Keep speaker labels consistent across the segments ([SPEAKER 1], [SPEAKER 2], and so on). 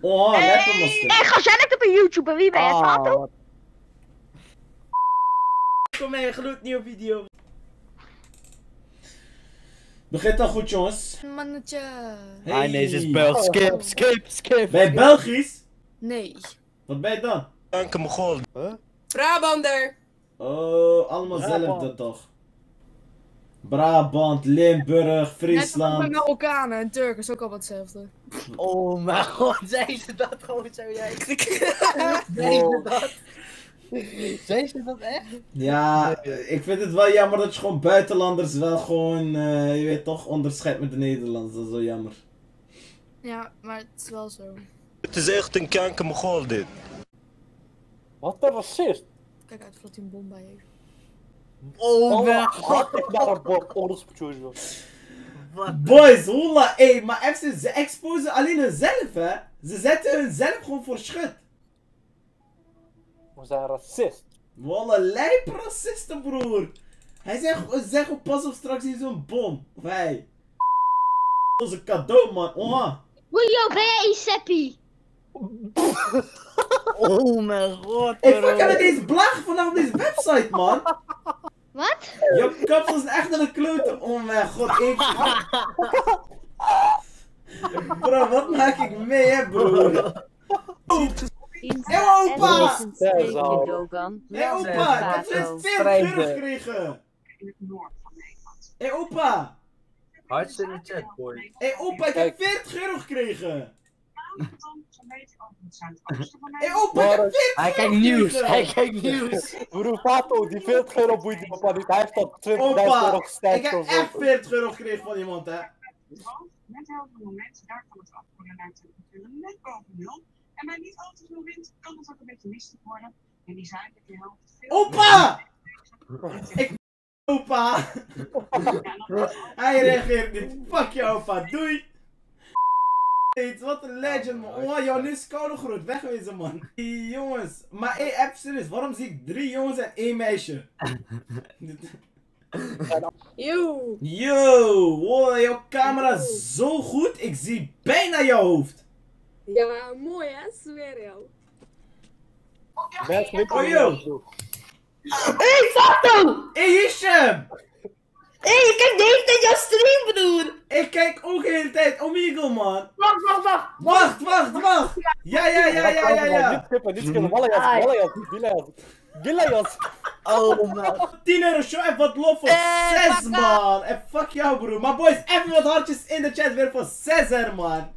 [SPEAKER 1] Oh, lekker
[SPEAKER 2] Hé,
[SPEAKER 1] monster.
[SPEAKER 2] ga jij lekker bij YouTube? Wie ben je,
[SPEAKER 3] Ah, wat-
[SPEAKER 1] Kom mee, gloednieuwe video. Begint al goed, jongens.
[SPEAKER 4] Mannetje.
[SPEAKER 1] Hey.
[SPEAKER 3] Nee, ze is Belg. Skip, skip, skip.
[SPEAKER 1] Ben je Belgisch?
[SPEAKER 4] Nee.
[SPEAKER 1] Wat ben je dan?
[SPEAKER 3] Huh?
[SPEAKER 4] Brabander.
[SPEAKER 1] Oh, allemaal
[SPEAKER 3] Brabant.
[SPEAKER 1] zelfde toch? Brabant, Limburg,
[SPEAKER 4] Net
[SPEAKER 1] Friesland.
[SPEAKER 4] Marokkanen en Turken is ook al wat hetzelfde.
[SPEAKER 3] Oh mijn god, zei ze dat gewoon zo jij? Ze dat? Zei ze dat echt?
[SPEAKER 1] Ja, ik vind het wel jammer dat je gewoon buitenlanders wel gewoon, eh, je weet toch, onderscheidt met de Nederlanders. Dat is wel jammer.
[SPEAKER 4] Ja, maar het is wel zo.
[SPEAKER 5] Het is echt een kankermogol dit.
[SPEAKER 3] Wat een racist.
[SPEAKER 4] Kijk uit voordat hij een bom bij heeft.
[SPEAKER 3] Oh
[SPEAKER 6] mijn
[SPEAKER 3] god. Ik bord oorlogspatroon.
[SPEAKER 1] Boys, ey, maar FC, ze exposen alleen hunzelf, hè? Ze zetten hunzelf gewoon voor schut.
[SPEAKER 3] We zijn racist.
[SPEAKER 1] Wallah, lijp racisten, broer. Hij zegt, zeg op pas op straks in zo'n bom. Of hij. Onze cadeau, man. Oh.
[SPEAKER 2] Wiljo, ben jij Isappie?
[SPEAKER 3] Oh mijn god.
[SPEAKER 1] Hey, fuck, heb deze blaag vanaf deze website, man.
[SPEAKER 2] Wat?
[SPEAKER 1] Je kapsels is echt naar de kloten. Oh mijn god, ik... Bro, wat maak ik mee, hè, broer? Hé, opa! Hé, opa, ik heb sinds 40 euro gekregen. Hé, opa!
[SPEAKER 6] Hartstikke in de chat, boy.
[SPEAKER 1] Hé, opa, ik heb 40 euro gekregen. Hé, opa, ik heb 40
[SPEAKER 6] Hij kijkt nieuws, hij kijkt nieuws.
[SPEAKER 3] Broer Fato, die 40 euro boeit die papa niet. Hij heeft al 20.000 euro
[SPEAKER 1] Opa, ik heb echt 40 euro gekregen van iemand, hè.
[SPEAKER 7] Met helder moment, daar kan het afkoelen naar temperaturen net boven nul. En bij niet al te veel wind kan het ook een beetje mistig worden. En die zuidelijke helft veel...
[SPEAKER 1] Opa! Ik... Opa! Hij reageert niet. Fuck je opa, doei! Wat een legend man. Oh, joh, nu is koude groot. Wegwezen man. Die jongens. Maar hé, hey, serieus. Waarom zie ik drie jongens en één meisje?
[SPEAKER 4] Yo.
[SPEAKER 1] Yo, wow, jouw camera is zo goed. Ik zie bijna jouw hoofd.
[SPEAKER 4] Ja, mooi hè, zweer jou.
[SPEAKER 1] Oh, yo.
[SPEAKER 3] doe.
[SPEAKER 2] Hey, Fato!
[SPEAKER 1] Hé, hey, Hisham!
[SPEAKER 2] Hé, hey, ik kijk de hele tijd jouw stream, broer!
[SPEAKER 1] Ik kijk ook de hele tijd Omegle man.
[SPEAKER 2] Wacht, wacht, wacht!
[SPEAKER 1] Wacht, wacht, wacht. Ja, ja, ja, ja, ja,
[SPEAKER 3] Niet
[SPEAKER 1] ja.
[SPEAKER 3] skippen, niet skippen. Wallayas,
[SPEAKER 2] Ai.
[SPEAKER 3] wallayas, Gilayas. Gilayas.
[SPEAKER 6] Oh man.
[SPEAKER 1] 10 euro show en wat lof voor 6 man. En fuck jou broer. Maar boys, even wat hartjes in de chat weer voor 6 er man.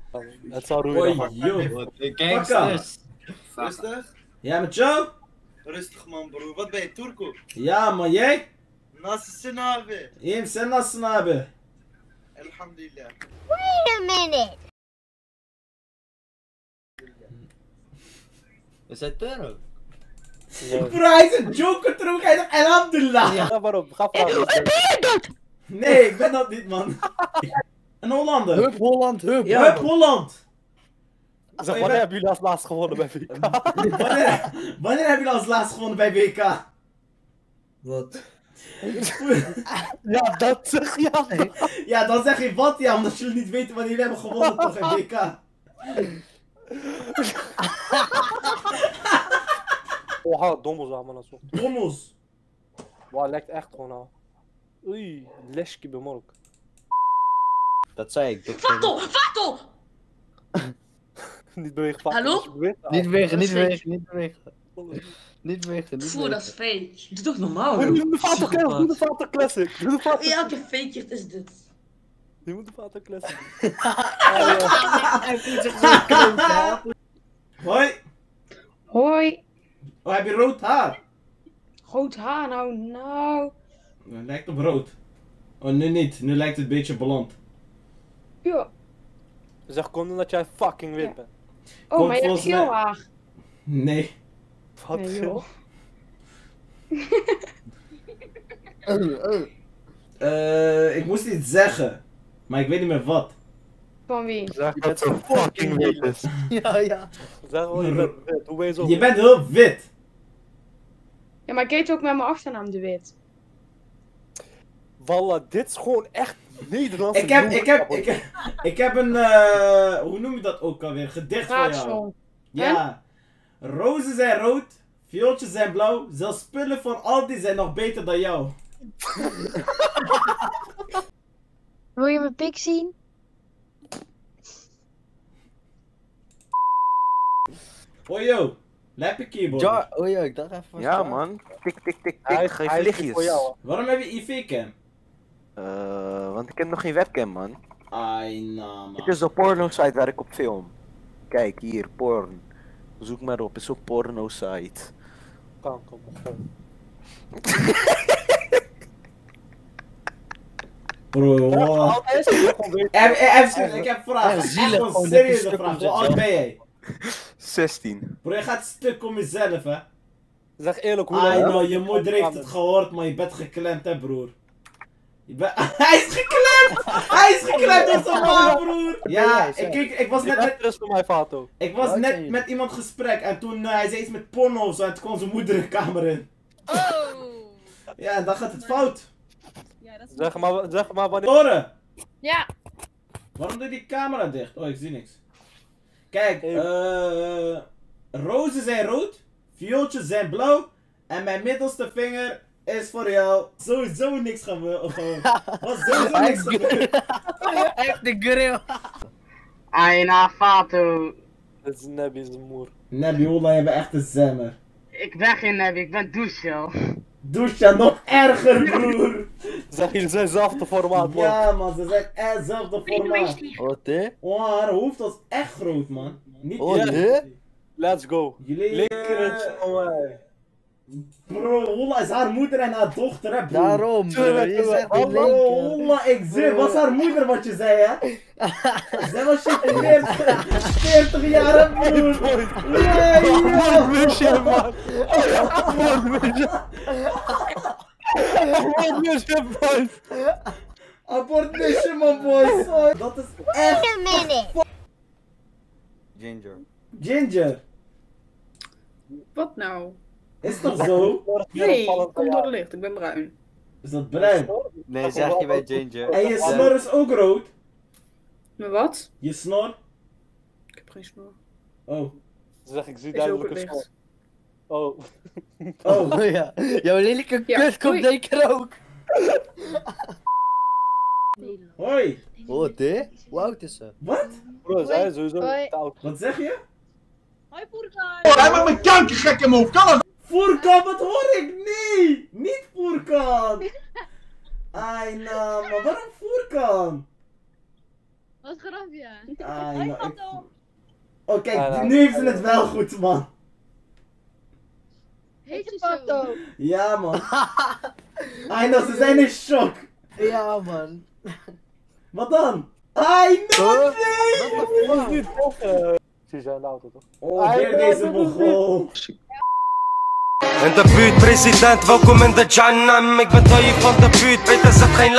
[SPEAKER 3] Het zou roeien. man.
[SPEAKER 1] yo.
[SPEAKER 6] De
[SPEAKER 1] gangsters.
[SPEAKER 8] Rustig?
[SPEAKER 1] Ja, met jou?
[SPEAKER 8] Rustig man broer, wat ben je, Turko?
[SPEAKER 1] Ja man, jij?
[SPEAKER 8] Nasıl sinavi?
[SPEAKER 1] Jem sen nasılsın abi?
[SPEAKER 8] Elhamdülillah.
[SPEAKER 2] Wait a minute!
[SPEAKER 6] Is?
[SPEAKER 3] Ja.
[SPEAKER 1] Bro, hij is een joker terug. Hij zegt alhamdulillah.
[SPEAKER 3] Ga vragen.
[SPEAKER 2] Ben je dat?
[SPEAKER 1] Nee, ik ben dat niet man. Een Hollander.
[SPEAKER 6] Hup Holland, hup.
[SPEAKER 1] Hup Holland.
[SPEAKER 3] Zeg, wanneer hebben jullie als laatst gewonnen bij VK?
[SPEAKER 1] Wanneer, wanneer heb je als laatst gewonnen bij WK?
[SPEAKER 6] Wat?
[SPEAKER 3] Ja, dat zeg je.
[SPEAKER 1] Ja, dan zeg je wat ja, omdat jullie niet weten wanneer jullie hebben gewonnen toch in WK.
[SPEAKER 3] Oh, dommels aan, man.
[SPEAKER 1] Dommels.
[SPEAKER 3] Wow, lijkt echt gewoon al. Oei, lesje bij Mork.
[SPEAKER 6] Dat zei ik.
[SPEAKER 2] Fato! Fato!
[SPEAKER 3] Niet bewegen, Fato.
[SPEAKER 2] Hallo?
[SPEAKER 6] Niet bewegen, niet bewegen, niet bewegen. Niet bewegen, niet
[SPEAKER 2] Voer, dat is fake. Doe toch normaal,
[SPEAKER 3] Doe
[SPEAKER 2] joh.
[SPEAKER 3] de Fato Classic, doe de Fato Classic. Doe de Fato
[SPEAKER 2] Welke fake is dit?
[SPEAKER 3] Je moet de Fato Classic.
[SPEAKER 1] Hoi.
[SPEAKER 4] Hoi.
[SPEAKER 1] Oh, heb je rood haar?
[SPEAKER 4] Rood haar, nou, nou.
[SPEAKER 1] Het lijkt op rood. Oh, nu niet. Nu lijkt het een beetje blond.
[SPEAKER 4] Ja.
[SPEAKER 3] Zeg, kom dat jij fucking wit
[SPEAKER 4] Ja.
[SPEAKER 3] bent.
[SPEAKER 4] Oh,
[SPEAKER 1] Komt
[SPEAKER 4] maar je hebt geel
[SPEAKER 1] mij-
[SPEAKER 4] haar.
[SPEAKER 1] Nee.
[SPEAKER 3] Wat
[SPEAKER 4] Nee, joh.
[SPEAKER 1] Eh, ik moest iets zeggen. Maar ik weet niet meer wat.
[SPEAKER 4] Van wie?
[SPEAKER 3] Zeg dat zo fucking wit is.
[SPEAKER 6] Ja, ja.
[SPEAKER 3] Zeg je bent wit. Hoe ben je zo
[SPEAKER 1] Je bent heel wit.
[SPEAKER 4] Ja, maar ik heet ook met mijn achternaam De Wit.
[SPEAKER 3] Walla, dit is gewoon echt
[SPEAKER 6] Nederlands.
[SPEAKER 1] Ik heb, ik heb, ik heb, ik heb een, eh, hoe noem je dat ook alweer? Gedicht van jou.
[SPEAKER 4] Raadsel.
[SPEAKER 1] Ja. Rozen zijn rood, viooltjes zijn blauw, zelfs spullen van Aldi zijn nog beter dan jou.
[SPEAKER 2] Wil je mijn pik zien?
[SPEAKER 1] Hoi yo, lekker keyboard.
[SPEAKER 3] Ja, oh ja, ik dacht even van
[SPEAKER 9] Ja man, tik tik tik
[SPEAKER 6] Hij,
[SPEAKER 9] tik, geef
[SPEAKER 6] hij ligt
[SPEAKER 9] lichtjes.
[SPEAKER 6] voor jou.
[SPEAKER 1] Waarom heb je IV-cam?
[SPEAKER 9] Eh, want ik heb nog geen webcam man.
[SPEAKER 1] Ai, nou
[SPEAKER 9] Dit
[SPEAKER 1] man.
[SPEAKER 9] is een porno site waar ik op film. Kijk hier, porn. Zoek maar op, is ook porno site.
[SPEAKER 6] Kanker.
[SPEAKER 1] Bro, wow. Serieus, ik heb Echt
[SPEAKER 3] zielig,
[SPEAKER 1] serieuze vraag. Hoe oud ben jij?
[SPEAKER 9] 16.
[SPEAKER 1] Bro, je gaat stuk om jezelf, hè?
[SPEAKER 6] Zeg eerlijk, hoe lang-
[SPEAKER 1] nou, je moeder heeft het gehoord, maar je bent geklemd, hè, broer. Hij is geklemd! Hij is geklemd door zijn ma, broer! Ja, ik, ik, ik was net met,
[SPEAKER 6] voor mij,
[SPEAKER 1] ik was net met iemand gesprek en toen eh, hij zei iets met porno of zo en toen kwam zijn moeder de kamer in.
[SPEAKER 10] Oh!
[SPEAKER 1] Ja, en dan gaat het fout.
[SPEAKER 10] Ja, dat is
[SPEAKER 6] Zeg maar, zeg maar wanneer.
[SPEAKER 1] Horen!
[SPEAKER 10] Ja,
[SPEAKER 1] Waarom doe je die camera dicht? Oh, ik zie niks. Kijk, eh. rozen zijn rood, viooltjes zijn blauw en mijn middelste vinger is voor jou. Sowieso niks gebeurd. Was sowieso niks gebeurd.
[SPEAKER 3] Hij heeft de grill.
[SPEAKER 7] Aina Fato.
[SPEAKER 6] Dat is Nebby's moer.
[SPEAKER 1] Nebula, je bent echt een zemmer.
[SPEAKER 7] Ik ben geen Nebby, ik ben Douchel.
[SPEAKER 1] Dusha nog erger, broer.
[SPEAKER 6] Zeg, zijn zelfde formaat, man.
[SPEAKER 1] Ja, man, ze zijn echt hetzelfde formaat.
[SPEAKER 3] Wat hè?
[SPEAKER 1] Oh, haar hoofd was echt groot, man. Niet
[SPEAKER 3] Oh?
[SPEAKER 6] Let's go.
[SPEAKER 1] Jullie.
[SPEAKER 6] Linkertje
[SPEAKER 1] eh,
[SPEAKER 6] van mij.
[SPEAKER 1] Bro, Holla is haar moeder en haar dochter, hè, broer.
[SPEAKER 3] Daarom, bro. Je zegt die linker.
[SPEAKER 1] Holla, ik zeg, was haar moeder wat je zei, hè? Zij was je 40, 40 jaar, hè, broer. Nee, joh.
[SPEAKER 6] man? Wat mis je? Wat mis je, man?
[SPEAKER 1] Abort mission, man, boys. Dat is echt
[SPEAKER 2] a minute.
[SPEAKER 3] Ginger.
[SPEAKER 1] ginger.
[SPEAKER 11] Wat nou?
[SPEAKER 1] Is toch zo?
[SPEAKER 11] Nee, kom door het licht, ik ben bruin.
[SPEAKER 1] Is dat bruin?
[SPEAKER 3] Nee, zeg je bij Ginger.
[SPEAKER 1] En je snor is ook rood.
[SPEAKER 11] Maar wat?
[SPEAKER 1] Je snor?
[SPEAKER 11] Ik heb geen snor.
[SPEAKER 1] Oh.
[SPEAKER 6] Zeg, ik zie duidelijk een
[SPEAKER 11] licht.
[SPEAKER 6] Oh.
[SPEAKER 1] Oh.
[SPEAKER 3] Oh ja. Jouw lelijke
[SPEAKER 11] Ja,
[SPEAKER 3] kut komt zeker ook.
[SPEAKER 1] Hoi.
[SPEAKER 3] Wat hè? Hoe oud is ze?
[SPEAKER 1] Wat?
[SPEAKER 6] Bro, zij is sowieso oud.
[SPEAKER 1] Wat zeg je?
[SPEAKER 10] hoi Poerkaan!
[SPEAKER 8] Hij maakt mijn kanker gek in mijn hoofd, kan het?
[SPEAKER 1] Voerkan, wat hoor ik? Nee! Niet Voerkan! Ai, nou, maar waarom Voerkan?
[SPEAKER 10] Wat grapje.
[SPEAKER 1] Ai, nou, ik...
[SPEAKER 10] Fato!
[SPEAKER 1] Oh, kijk,
[SPEAKER 6] Ah, nou.
[SPEAKER 1] nu heeft ze het wel goed, man.
[SPEAKER 10] Heet je zo?
[SPEAKER 1] Ja, man. Ai, nou, ze zijn in shock.
[SPEAKER 3] Ja man.
[SPEAKER 1] Wat dan? Ai, nou, nee!
[SPEAKER 6] Dat is eh, Zie zijn auto toch?
[SPEAKER 1] Oh, weer deze mogol.
[SPEAKER 5] In de buurt, president, welkom in de Jannam Ik ben taai van de buurt, beter zet geen